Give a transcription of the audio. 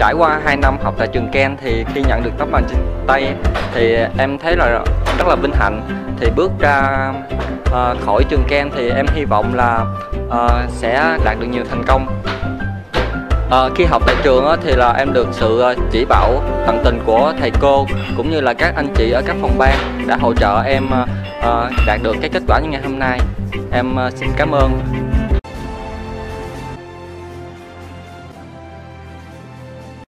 trải qua 2 năm học tại trường Ken thì khi nhận được tấm bằng trên tay thì em thấy là rất là vinh hạnh. Thì bước ra uh, khỏi trường Ken thì em hy vọng là uh, sẽ đạt được nhiều thành công. Uh, khi học tại trường uh, thì là em được sự chỉ bảo tận tình của thầy cô cũng như là các anh chị ở các phòng ban đã hỗ trợ em uh, đạt được cái kết quả như ngày hôm nay. Em uh, xin cảm ơn.